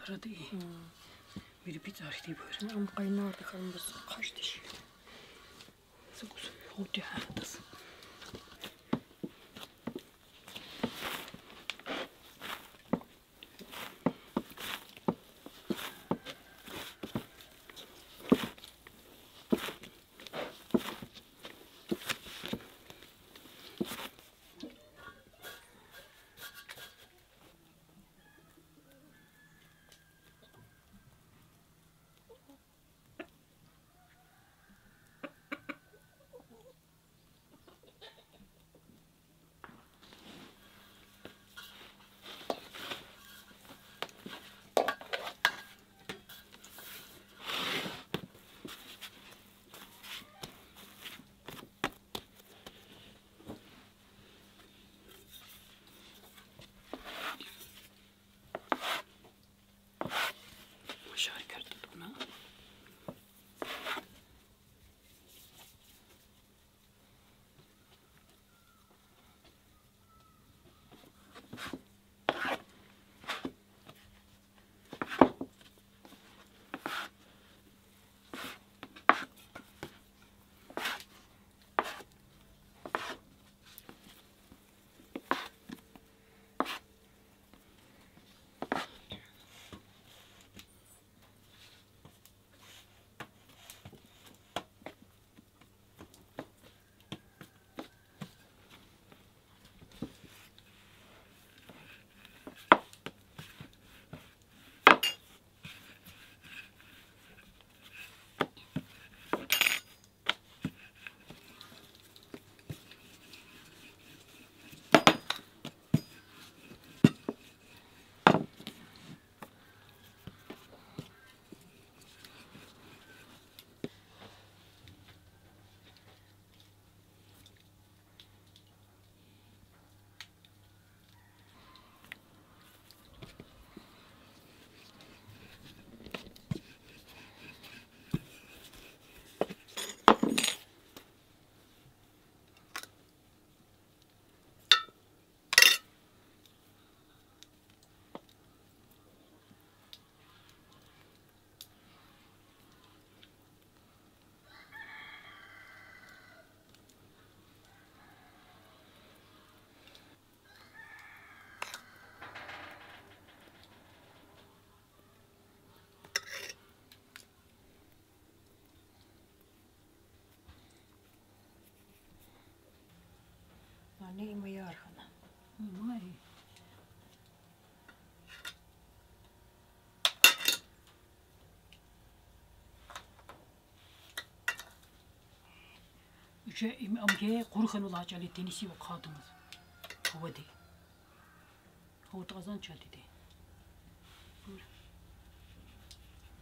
хараад ий. Мэр би заарх тийм хөр. Ам гайнаар их юм бас хаш тийш. Зүгс хөөтэй хаа. Anne yemeği arkana. Vay. Üçe amke kurkan ula çali tenisi yok kadımız. Hava de. Hava tazan çali de.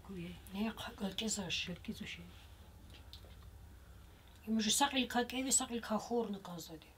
Kuye. Ne kalkacağız aşı. Herkes o şey. Imaju sakil kak evi sakil kahornu kazadı.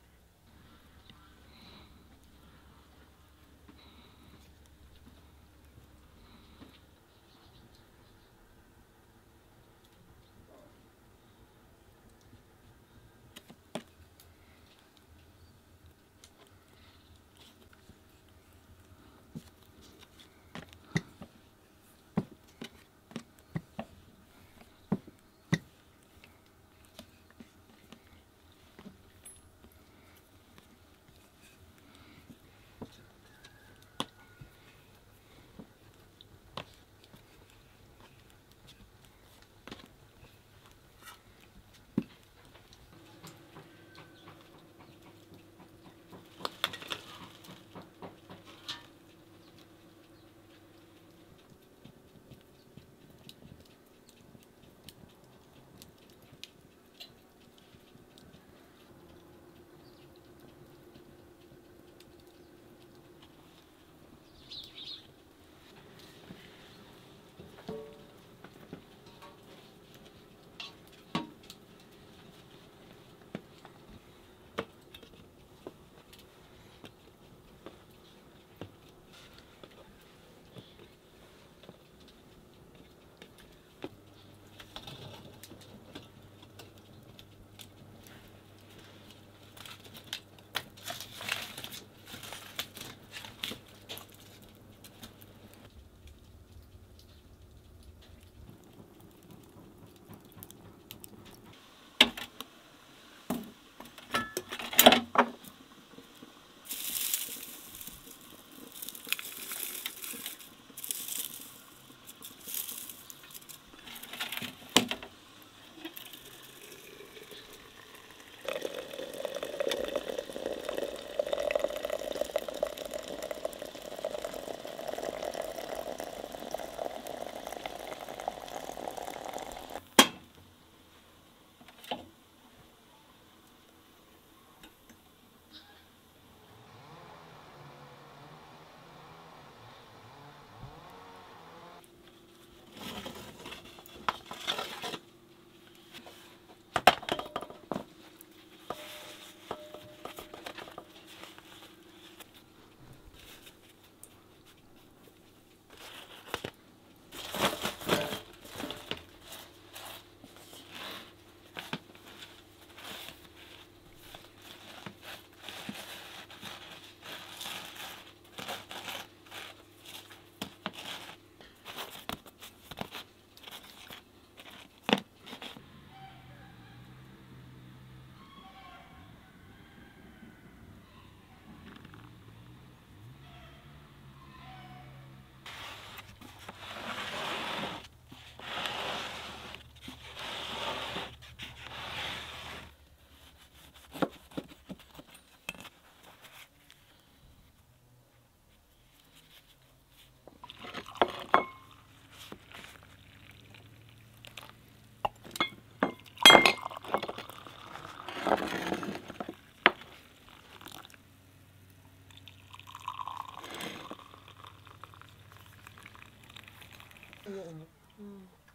ويعني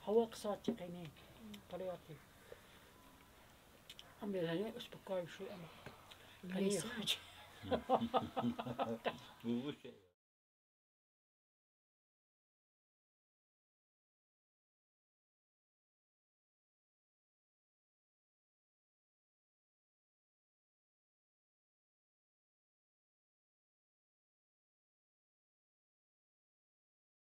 هو قصات تقينين طريقتي عم بيزهني اسبكاي شو اما قليل حاجة